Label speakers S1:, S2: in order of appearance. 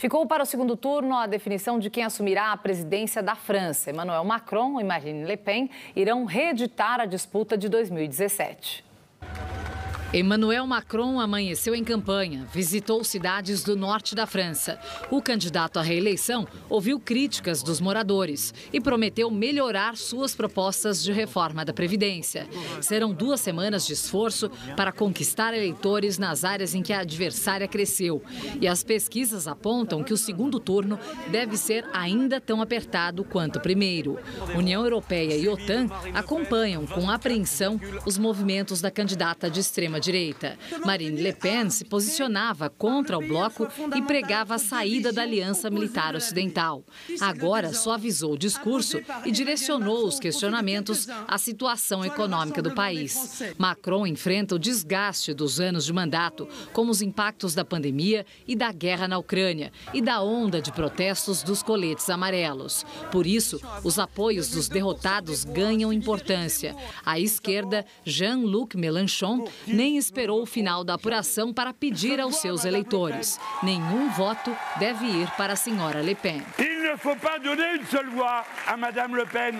S1: Ficou para o segundo turno a definição de quem assumirá a presidência da França. Emmanuel Macron e Marine Le Pen irão reeditar a disputa de 2017.
S2: Emmanuel Macron amanheceu em campanha, visitou cidades do norte da França. O candidato à reeleição ouviu críticas dos moradores e prometeu melhorar suas propostas de reforma da Previdência. Serão duas semanas de esforço para conquistar eleitores nas áreas em que a adversária cresceu. E as pesquisas apontam que o segundo turno deve ser ainda tão apertado quanto o primeiro. União Europeia e OTAN acompanham com apreensão os movimentos da candidata de extrema direita. Marine Le Pen se posicionava contra o bloco e pregava a saída da aliança militar ocidental. Agora suavizou o discurso e direcionou os questionamentos à situação econômica do país. Macron enfrenta o desgaste dos anos de mandato, como os impactos da pandemia e da guerra na Ucrânia e da onda de protestos dos coletes amarelos. Por isso, os apoios dos derrotados ganham importância. A esquerda, Jean-Luc Mélenchon, nem nem esperou o final da apuração para pedir aos seus eleitores. Nenhum voto deve ir para a senhora Le Pen.
S3: Il ne faut pas donner une seule voix à Madame Le Pen.